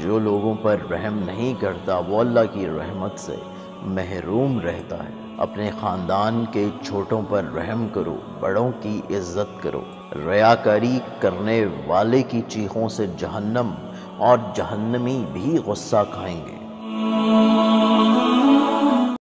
जो लोगों पर रहम नहीं करता, वो अल्लाह की रहमत से महरूम रहता है। अपने ख़ानदान के छोटों पर रहम करो, बड़ों की इज़्ज़त करो। रयाकारी करने वाले की चीखों से जहन्नम और जहन्नमी भी गुस्सा खाएँगे।